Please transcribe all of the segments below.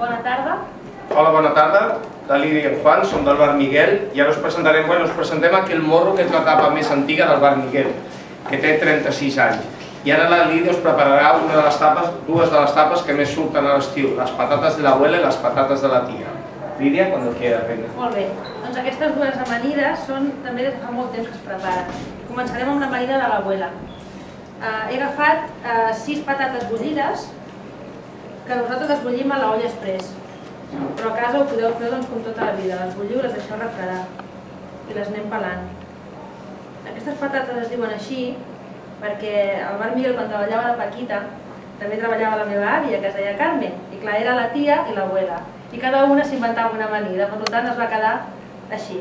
Bona tarda. Hola, bona tarda. La Lídia i en Juan, som del Bar Miguel i ara us presentarem, bueno, us presentem aquell morro que és la tapa més antiga del Bar Miguel, que té 36 anys. I ara la Lídia us prepararà una de les tapes, dues de les tapes que més surten a l'estiu, les patates de l'abuela i les patates de la tia. Lídia, quan quieras, reina. Molt bé. Doncs aquestes dues amanides són també des de fa molt temps que es preparen. Començarem amb l'amanida de l'abuela. Uh, he agafat uh, sis patates bullides que nosaltres les bullim a l'olla express. Però a casa ho podeu fer doncs, com tota la vida. Les bulliu, les deixeu refredar i les anem pelant. Aquestes patates es diuen així perquè al bar Miguel, quan treballava la Paquita, també treballava la meva àvia, que es deia Carme, i clar, era la tia i l'abuela. I cada una s'inventava una amanida, per tant es va quedar així.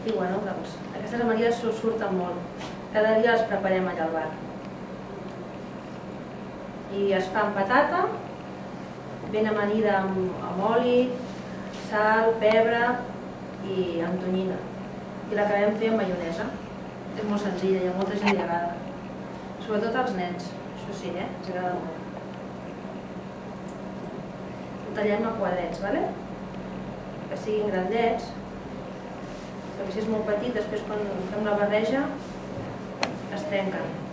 I bueno, doncs, aquestes amanides surten molt. Cada dia les preparem allà al bar. I es fa amb patata, ben amanida amb, amb oli, sal, pebre i amb tonyina. I l'acabem fent amb maionesa. És molt senzilla i a molta gent li agrada. Sobretot als nens, això sí, eh? Els agrada molt. Ho tallem a quadrets, ¿vale? que siguin grandets, perquè si és molt petit, després quan fem la barreja es trenquen.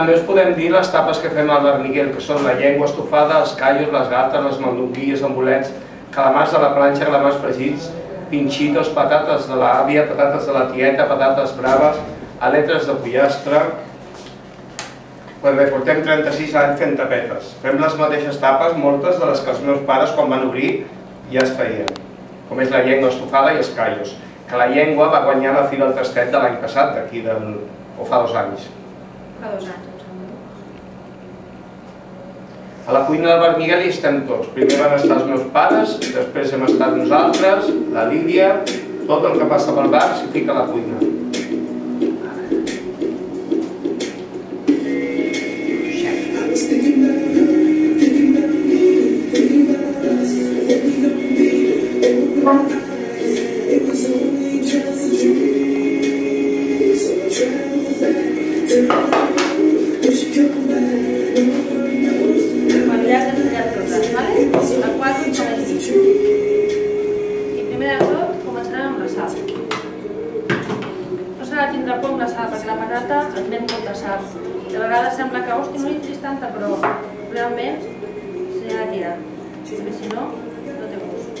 També us podem dir les tapes que fem al Bar Miguel, que són la llengua estofada, els callos, les gates, les mandonguilles amb bolets, calamars de la planxa, calamars fregits, pinxitos, patates de l'àvia, patates de la tieta, patates braves, aletres de pollastre... Pues bé, portem 36 anys fent tapetes. Fem les mateixes tapes, moltes de les que els meus pares quan van obrir ja es feien, com és la llengua estofada i els callos, que la llengua va guanyar la Fira al Tastet de l'any passat, d'aquí del... o fa dos anys. Fa dos anys, em sembla. A la cuina del Bar Miguel hi estem tots. Primer van estar els meus pares, després hem estat nosaltres, la Lídia, tot el que passa pel bar s'hi fica a la cuina. Sal. No s'ha de tindre amb la sal, perquè la patata admet molta sal. De vegades sembla que, hòstia, no hi tris tanta, però realment s'hi ha de tirar. Perquè si no, no té gust.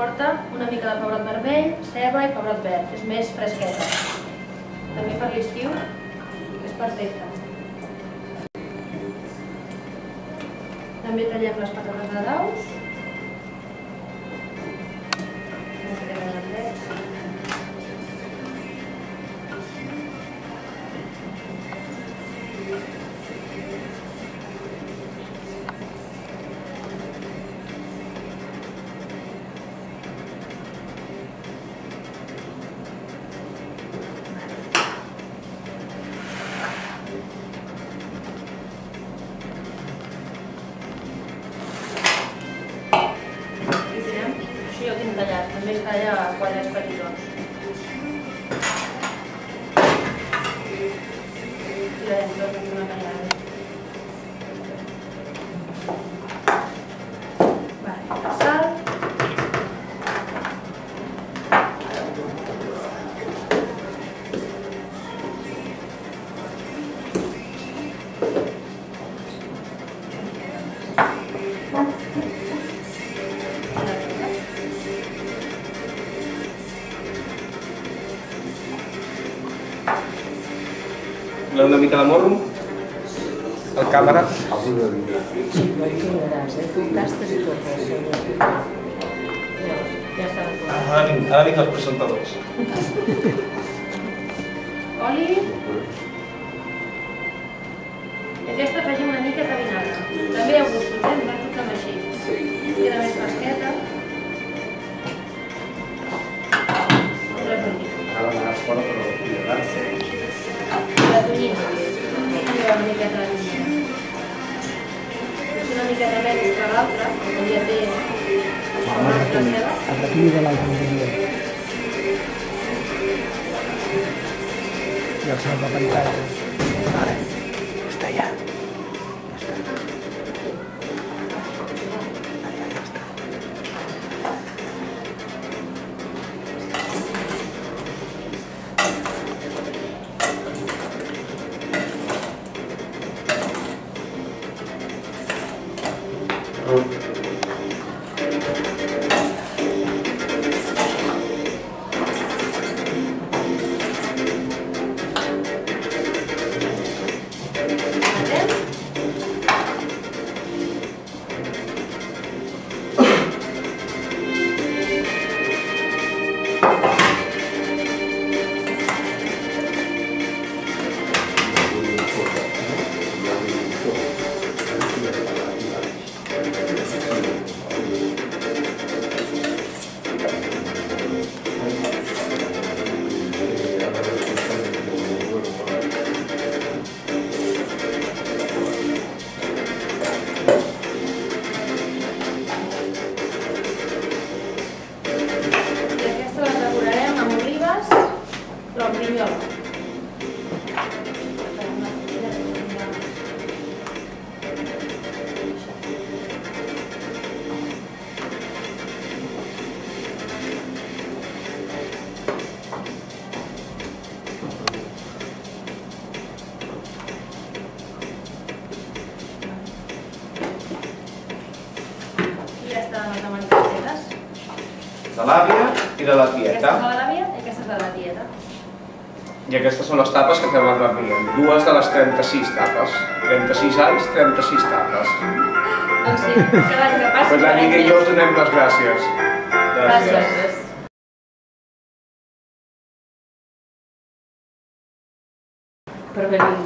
Porta una mica de pebrot vermell, ceba i pebrot verd. És més fresqueta. També per l'estiu és perfecta. També tallem les patates de daus. No queden 40 quilos. Voleu una mica de morro? El càmera? Sí, no hi tot. Ara vinc, ara vinc els presentadors. Oli. Aquesta afegim una mica de vinagre. També a gustos, eh? Nosaltres fem així. Queda més fresqueta. Tonyina. També una miqueta de tonyina. Potser una miqueta menys que l'altra, la seva. De l'altre dia. I el seu pantalla. De la Aquesta tieta. és la de l'àvia i aquesta és la de la tieta. I aquestes són les tapes que fem al Barbie. Dues de les 36 tapes. 36 anys, 36 tapes. Doncs sí, cada any que passi... Pues la Mica i jo us donem les gràcies. Gràcies. Per venir